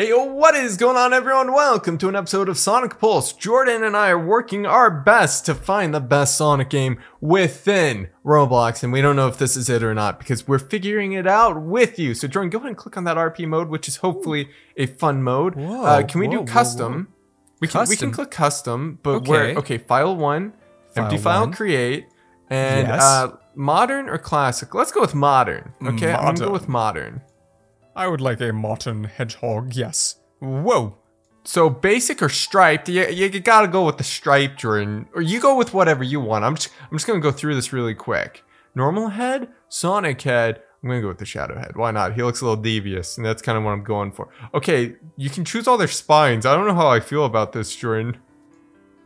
Hey, what is going on, everyone? Welcome to an episode of Sonic Pulse. Jordan and I are working our best to find the best Sonic game within Roblox, and we don't know if this is it or not because we're figuring it out with you. So, Jordan, go ahead and click on that RP mode, which is hopefully a fun mode. Whoa, uh, can we whoa, do whoa, custom? We can we can click custom, but Okay. we're okay. File one, empty File file one. create, and Yes. uh, modern or classic. Let's go with modern. Okay, I'm gonna go with modern. I would like a Martin hedgehog, yes. Whoa. So basic or striped, you, you gotta go with the striped, Jordan. Or you go with whatever you want. I'm just I'm just gonna go through this really quick. Normal head, Sonic head. I'm gonna go with the shadow head. Why not? He looks a little devious, and that's kind of what I'm going for. Okay, you can choose all their spines. I don't know how I feel about this, Jordan.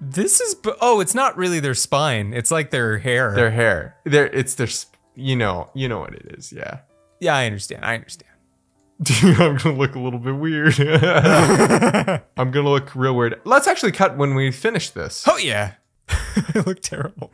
This is, oh, it's not really their spine. It's like their hair. Their hair. Their it's their sp- you know, you know what it is, yeah. yeah, I understand. I understand. Dude, I'm gonna look a little bit weird. I'm gonna look real weird. Let's actually cut when we finish this. Oh, yeah. I look terrible.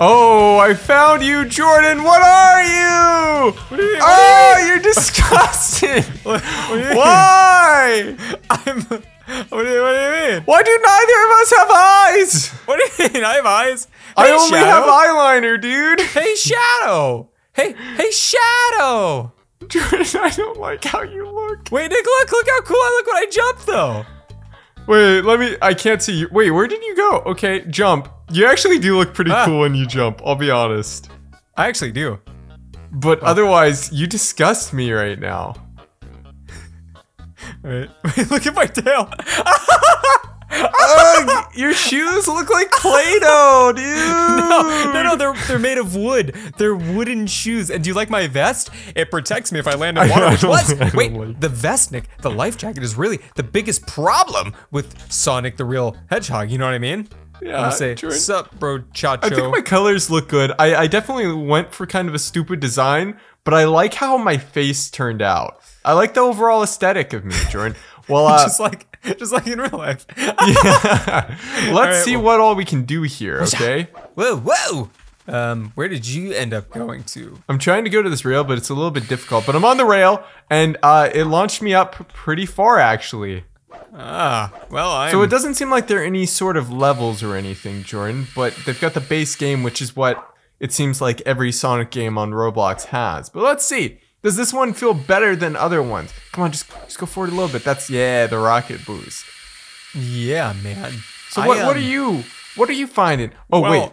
Oh, I found you, Jordan. What are you? What you? Oh, you're disgusting. What, what you? Why? I'm. What do, you, what do you mean? Why do neither of us have eyes? What do you mean? I have eyes. I only Shadow. have eyeliner, dude. Hey, Shadow. Hey, hey, Shadow. I don't like how you look. Wait, Nick, look, look how cool I look when I jump, though. Wait, let me. I can't see you. Wait, where did you go? Okay, jump. You actually do look pretty Ah. cool when you jump. I'll be honest. I actually do. But otherwise, you disgust me right now. Wait, wait, look at my tail. Ugh, your shoes look like Play-Doh, dude. No, no, no, they're they're made of wood. They're wooden shoes. And do you like my vest? It protects me if I land in water, which was wait, like- the vest, Nick, the life jacket is really the biggest problem with Sonic the Real Hedgehog. You know what I mean? Yeah, I'm say, Jordan. sup, bro, chacho. I think my colors look good. I, I definitely went for kind of a stupid design, but I like how my face turned out. I like the overall aesthetic of me, Jordan. Well, uh, just like just like in real life. yeah. let's right, see well- what all we can do here, okay? whoa, whoa. Um, where did you end up going to? I'm trying to go to this rail, but it's a little bit difficult. But I'm on the rail, and uh, it launched me up pretty far, actually. Ah, well, I'm. So it doesn't seem like there are any sort of levels or anything, Jordan, but they've got the base game, which is what it seems like every Sonic game on Roblox has. But let's see. Does this one feel better than other ones? Come on, just just go forward a little bit. That's yeah, the rocket boost. yeah, man. So I, what what are um, you what are you finding? Oh well- wait.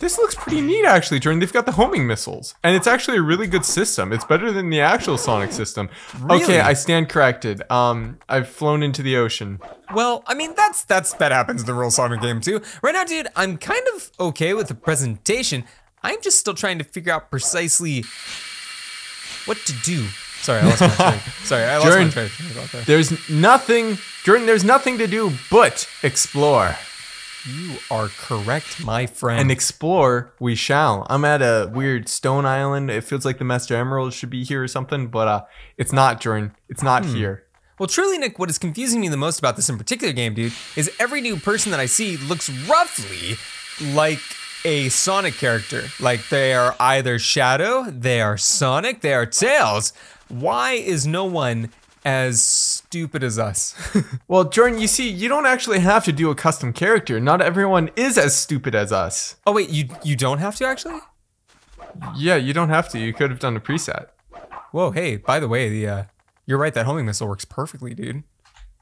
This looks pretty neat actually, Jordan. They've got the homing missiles. And it's actually a really good system. It's better than the actual Sonic system. Really? Okay, I stand corrected. Um I've flown into the ocean. Well, I mean that's that's that happens in the real Sonic game too. Right now, dude, I'm kind of okay with the presentation. I'm just still trying to figure out precisely what to do. Sorry, I lost my train. Sorry, I lost Jordan. my train. That. There's nothing, Jordan, there's nothing to do but explore. You are correct, my friend. And explore we shall. I'm at a weird stone island. It feels like the Master Emerald should be here or something, but uh, it's not, Jordan. It's not Hmm. here. Well, truly, Nick, what is confusing me the most about this in particular game, dude, is every new person that I see looks roughly like a Sonic character. Like they are either Shadow, they are Sonic, they are Tails. Why is no one as stupid as us? Well, Jordan, you see, you don't actually have to do a custom character. Not everyone is as stupid as us. oh wait, you you don't have to actually? Yeah, you don't have to. You could have done a preset. Whoa, hey, by the way, the uh, you're right. That homing missile works perfectly, dude.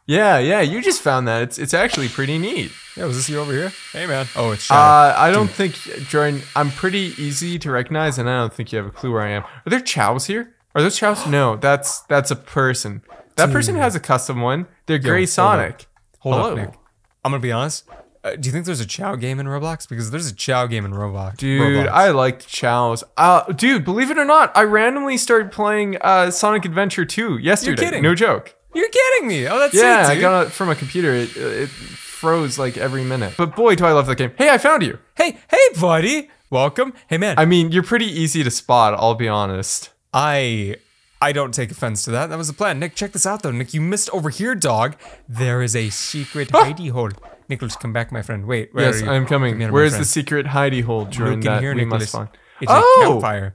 Yeah, yeah, you just found that. It's it's actually pretty neat. Yeah, was this you over here? Hey, man. Oh, it's Shadow. Uh, I don't think, Jordan, I'm pretty easy to recognize, and I don't think you have a clue where I am. Are there chows here? Are those chows? No, that's that's a person. That person has a custom one. They're Gray hold Sonic. Hold hello. up, Nick. I'm gonna be honest. Uh, do you think there's a Chao game in Roblox? Because there's a Chao game in Roblox. Dude, Roblox. I liked chows. Uh, dude, believe it or not, I randomly started playing uh, Sonic Adventure 2 yesterday. kidding. No joke. You're kidding me. Oh, that's Yeah, sick, I got it from a computer. It, it froze like every minute. But boy, do I love that game. Hey, I found you. Hey, hey, buddy. Welcome. Hey, man. I mean, you're pretty easy to spot, I'll be honest. I I don't take offense to that. That was the plan. Nick, check this out though. Nick, you missed over here, dog. There is a secret hidey hole. Nicholas, come back, my friend. Wait, where yes? I'm coming. Where's the secret hidey hole, Jordan, Look in that here, we Nicholas. must find? It's Oh! a campfire.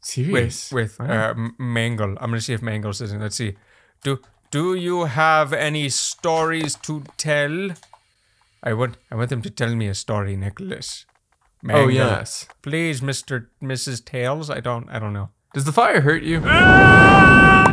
Serious? With with uh, Mangle. I'm gonna see if Mangle's sitting. Let's see. Do do you have any stories to tell? I want I want them to tell me a story, Nicholas. Oh yes. Please, Mr. Mrs. Tails. I don't I don't know. Does the fire hurt you? Ah!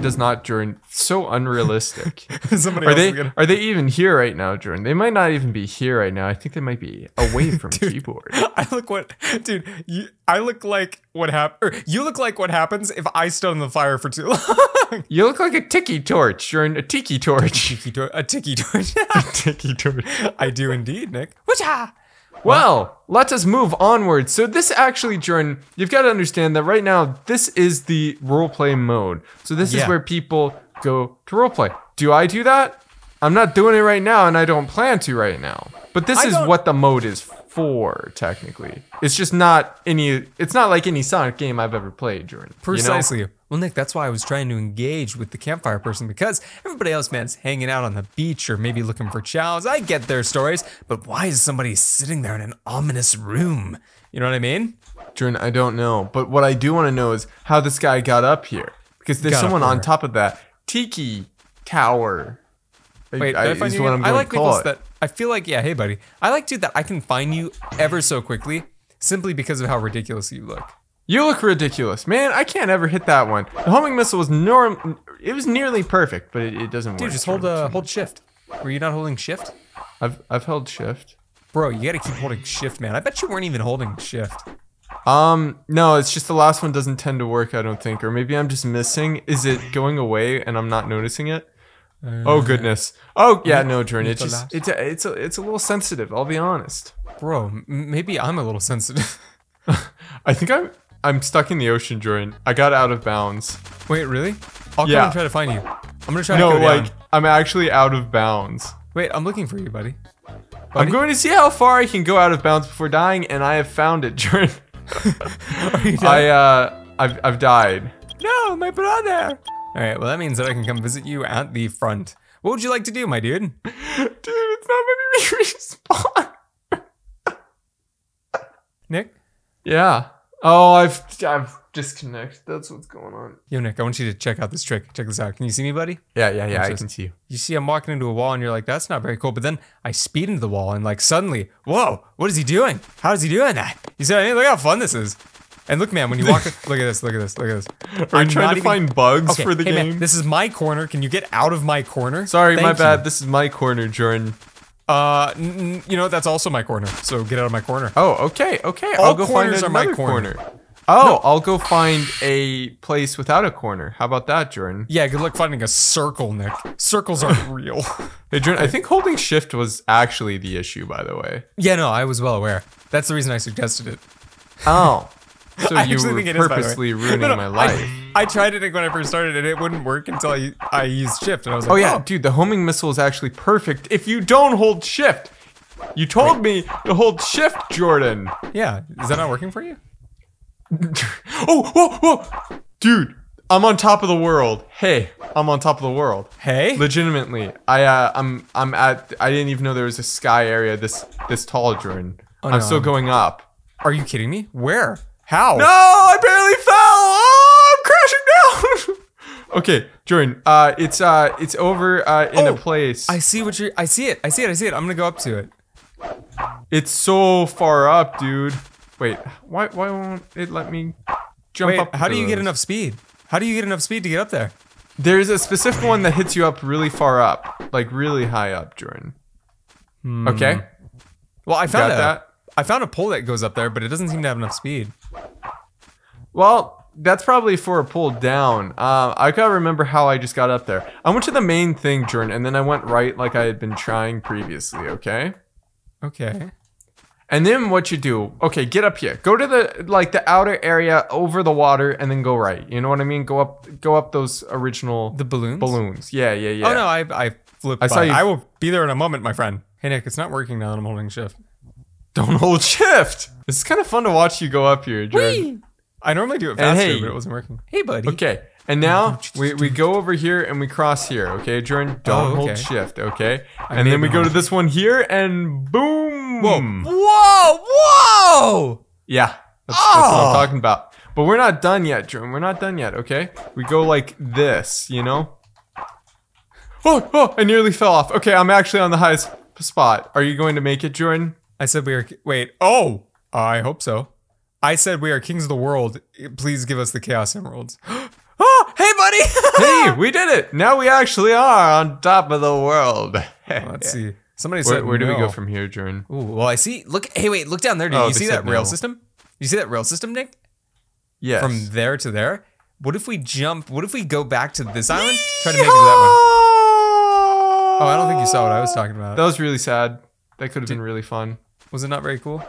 Does not, Jordan. So unrealistic. Somebody Are they gonna- are they even here right now, Jordan? They might not even be here right now. I think they might be away from keyboard. I look what, dude. You, I look like what happened. You look like what happens if I stood in the fire for too long. You look like a tiki torch, Jordan. A tiki torch. A tiki tor- a tiki torch. a tiki torch. I do indeed, Nick. Whatcha? Well, let us move onward. So this actually, Jordan, you've got to understand that right now this is the roleplay mode. So this is Yeah. where people go to roleplay. Do I do that? I'm not doing it right now, and I don't plan to right now. But this I is don't- what the mode is for, technically. It's just not any. It's not like any Sonic game I've ever played, Jordan. you know? Precisely. Well, Nick, that's why I was trying to engage with the campfire person because everybody else, man, is hanging out on the beach or maybe looking for chows. I get their stories, but why is somebody sitting there in an ominous room? You know what I mean? Jordan, I don't know. But what I do want to know is how this guy got up here. Because there's Got someone on top of that tiki tower. Wait, I, I, find you I like it. that I feel like, yeah, hey, buddy. I like, dude, that I can find you ever so quickly simply because of how ridiculous you look. You look ridiculous, man. I can't ever hit that one. The homing missile was norm. It was nearly perfect, but it, it doesn't Dude, work. Dude, just hold uh, hold shift. Were you not holding shift? I've I've held shift. Bro, you gotta keep holding shift, man. I bet you weren't even holding shift. Um, no, it's just the last one doesn't tend to work. I don't think, or maybe I'm just missing. Is it going away and I'm not noticing it? oh goodness. Oh yeah, no, Jordan. It's just it's a, it's a, it's a little sensitive. I'll be honest. Bro, m- maybe I'm a little sensitive. I think I'm I'm stuck in the ocean, Jordan. I got out of bounds. Wait, really? I'll Yeah. come and try to find you. I'm gonna try No, to go like down. I'm actually out of bounds. Wait, I'm looking for you, buddy. I'm going to see how far I can go out of bounds before dying, and I have found it, Jordan. I uh, I've I've died. No, my brother. All right, well that means that I can come visit you at the front. What would you like to do, my dude? Dude, it's not letting me respawn. Nick? Yeah. Oh, I've I've disconnected. That's what's going on. Yo, Nick, I want you to check out this trick. Check this out. Can you see me, buddy? Yeah, yeah, yeah. I this? can see you. You see, I'm walking into a wall, and you're like, "That's not very cool." But then I speed into the wall, and like suddenly, whoa! What is he doing? How is he doing that? You said, "Hey, look how fun this is." And look, man, when you walk, look at this, look at this, look at this. Are I'm you trying to even- find bugs Okay, for the hey, game? Man, this is my corner. Can you get out of my corner? Sorry, my Thank you. bad. This is my corner, Jordan. Uh, you know that's also my corner. So get out of my corner. Oh, okay, okay. All I'll go find corners are my corner. corner. Oh, I'll go find a place without a corner. How about that, Jordan? Yeah, good luck finding a circle, Nick. Circles aren't real. Hey, Jordan, I think holding shift was actually the issue, by the way. yeah, no, I was well aware. That's the reason I suggested it. Oh. So I you actually were think it is, purposely ruining No, no, my life. I, tried it when I first started, and it wouldn't work until I I used shift, and I was like, Oh yeah, dude, the homing missile is actually perfect if you don't hold shift. You told me to hold shift, Jordan. yeah. Is that not working for you? oh, whoa, whoa, dude, I'm on top of the world. Hey, I'm on top of the world. Hey, Legitimately, I uh, I'm I'm at. I didn't even know there was a sky area this this tall, Jordan. Oh, I'm no, still I'm- going up. are you kidding me? Where? How? No, I barely fell. Oh, I'm crashing down. okay, Jordan. Uh, it's uh, it's over uh in Oh, a place. I see what you're. I see it. I see it. I see it. I'm gonna go up to it. It's so far up, dude. Wait, why why won't it let me jump Wait, up? how do you get enough speed? How do you get enough speed to get up there? There's a specific one that hits you up really far up, like really high up, Jordan. Okay, Well, I found that. I found a pole that goes up there, but it doesn't seem to have enough speed. Well, that's probably for a pull down. Uh, I gotta remember how I just got up there. I went to the main thing, Jordan, and then I went right like I had been trying previously. Okay. Okay. And then what you do? Okay, get up here. Go to the like the outer area over the water, and then go right. You know what I mean? Go up, go up those original The balloons. balloons. Yeah, yeah, yeah. Oh no, I I flipped. I I saw you- I will be there in a moment, my friend. Hey Nick, it's not working now that I'm holding shift. Don't hold shift. It's kind of fun to watch you go up here, Jordan. I normally do it faster, hey- but it wasn't working. Hey buddy. Okay, and now we, we go over here and we cross here. Okay, Jordan, don't Oh, hold shift. Okay, I and then we go to this one here and boom. Whoa! Whoa! Whoa! Yeah, that's, that's what Oh. I'm talking about. But we're not done yet, Jordan. We're not done yet. Okay, we go like this, you know. Oh, oh, I nearly fell off. Okay, I'm actually on the highest spot. Are you going to make it, Jordan? I said we are. Wait. Oh, I hope so. I said we are kings of the world. Please give us the chaos emeralds. oh, hey, buddy. hey, we did it. Now we actually are on top of the world. Let's see. Somebody Where, said where do we go from here, Jordan? Ooh, well, I see. Look. Hey, wait. Look down there. Dude. Oh, you see that rail no. system? You see that rail system, Nick? Yes. From there to there. What if we jump? What if we go back to this island? Try to make it to that one. Oh, I don't think you saw what I was talking about. That was really sad. That could have been really fun. Was it not very cool?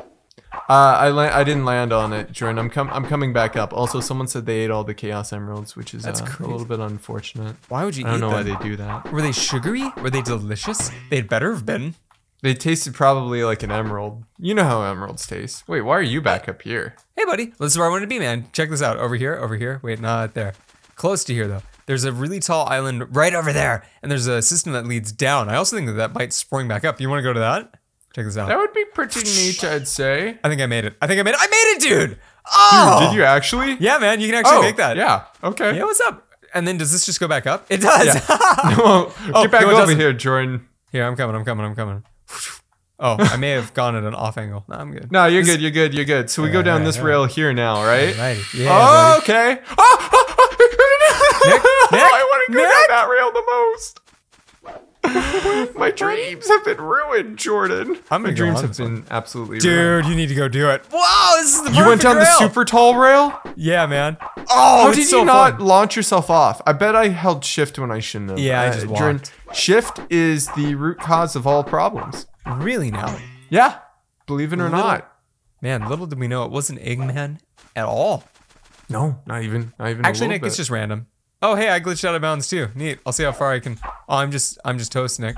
Uh, I I didn't land on it, Jordan. I'm com- I'm coming back up. Also, someone said they ate all the chaos emeralds, which is uh, a little bit unfortunate. Why would you I don't eat know why them? they do that. Were they sugary? Were they delicious? They'd better have been. They tasted probably like an emerald. You know how emeralds taste. Wait, why are you back up here? Hey, buddy. This is where I want to be, man. Check this out. Over here, over here. Wait, not there. Close to here, though. There's a really tall island right over there, and there's a system that leads down. I also think that that might spring back up. You want to go to that? Check this out. That would be pretty neat, I'd say. I think I made it. I think I made it. I made it, dude. Oh, Did you actually? Yeah, man. You can actually oh, make that. Yeah. Okay. Yeah. What's up? And then does this just go back up? It does. well, Oh, get back no, over here, Jordan. Here, I'm coming. I'm coming. I'm coming. Oh, I may have gone at an off angle. No, I'm good. No, you're good. You're good. You're good. So we go down this Alright, rail here now, right? Right. Yeah. Oh, buddy. okay. Oh, oh, oh. Nick, I want to go Nick. down that rail the most. My dreams have been ruined, Jordan. I'm My dreams have this one. been absolutely ruined. Dude, you need to go do it. Wow, this is the You went perfect down the super tall rail? Yeah, man. Oh, How it's did so you not fun. launch yourself off? I bet I held shift when I shouldn't have. Yeah, I Uh, just Jordan, walked. shift is the root cause of all problems. Really now? Yeah, believe it or Little- not. Man, little did we know it wasn't Eggman at all. No, not even. Not even. a Actually, little Nick, bit. it's just random. Oh, hey, I glitched out of bounds too. Neat. I'll see how far I can. Oh, I'm just, I'm just toast, Nick.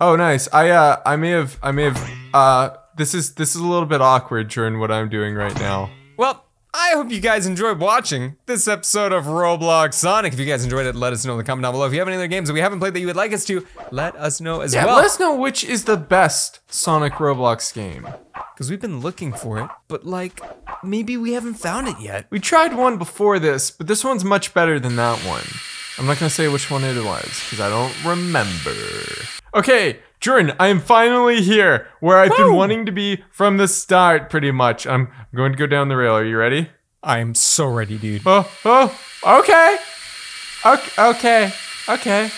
Oh, nice. I uh, I may have, I may have. Uh, this is this is a little bit awkward during what I'm doing right now. Well, I hope you guys enjoyed watching this episode of Roblox Sonic. If you guys enjoyed it, let us know in the comment down below. If you have any other games that we haven't played that you would like us to, let us know as Yeah, well. let us know which is the best Sonic Roblox game. Because we've been looking for it, but like, maybe we haven't found it yet. We tried one before this, but this one's much better than that one. I'm not gonna say which one it was because I don't remember. Okay, Jordan, I am finally here where I've been wanting to be from the start, pretty much. I'm going to go down the rail. Are you ready? I'm so ready, dude. Oh, oh, okay, okay, okay, okay.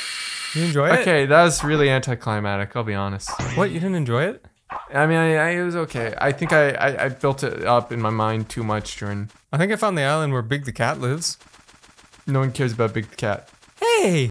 You enjoy it? Okay, that was really anticlimactic. I'll be honest. What? You didn't enjoy it? I mean, I, I, it was okay. I think I, I, I built it up in my mind too much, during. I think I found the island where Big the Cat lives. No one cares about Big the Cat. Hey!